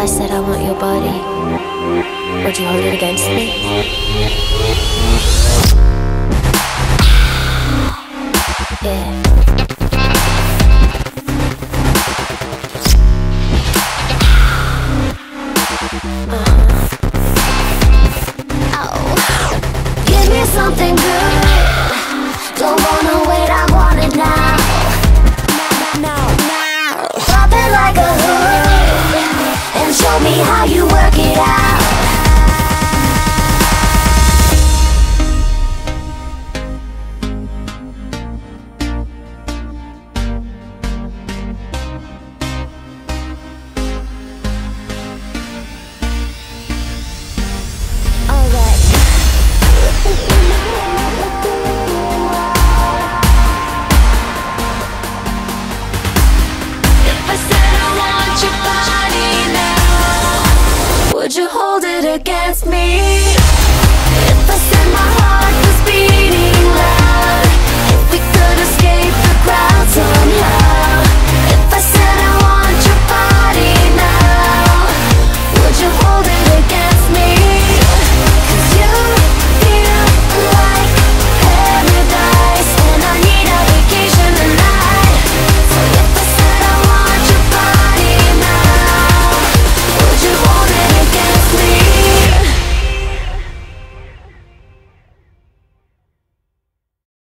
I said I want your body, would you hold it against me? Yeah. Uh-huh. something good. Don't wanna wait. you were against me.